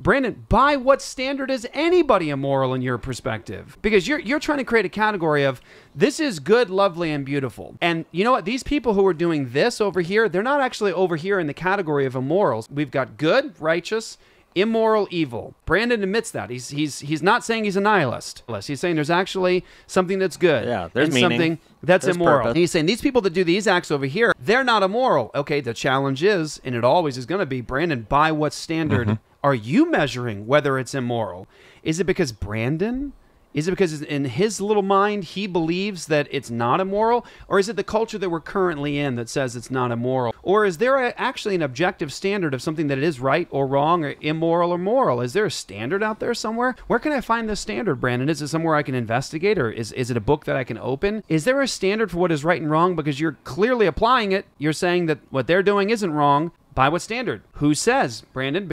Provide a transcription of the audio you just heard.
Brandan, by what standard is anybody immoral in your perspective? Because you're you're trying to create a category of this is good, lovely, and beautiful. And you know what? These people who are doing this over here, they're not actually over here in the category of immorals. We've got good, righteous, immoral, evil. Brandan admits that. He's he's he's not saying he's a nihilist. He's saying there's actually something that's good. Yeah, there's meaning. something that's There's immoral. purpose. And he's saying these people that do these acts over here, they're not immoral. Okay, the challenge is, and it always is going to be, Brandan, by what standard Mm-hmm. Are you measuring whether it's immoral? Is it because Brandan? Is it because in his little mind he believes that it's not immoral? Or is it the culture that we're currently in that says it's not immoral? Or is there a, actually an objective standard of something that it is right or wrong or immoral or moral? Is there a standard out there somewhere? Where can I find this standard, Brandan? Is it somewhere I can investigate or is, is it a book that I can open? Is there a standard for what is right and wrong? Because you're clearly applying it. You're saying that what they're doing isn't wrong. By what standard? Who says, Brandan?